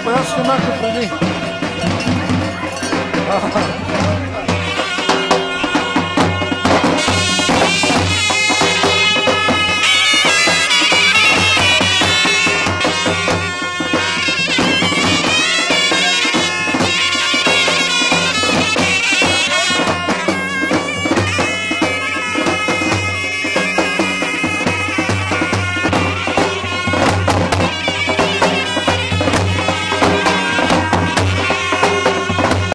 ako ja sam onako prvi.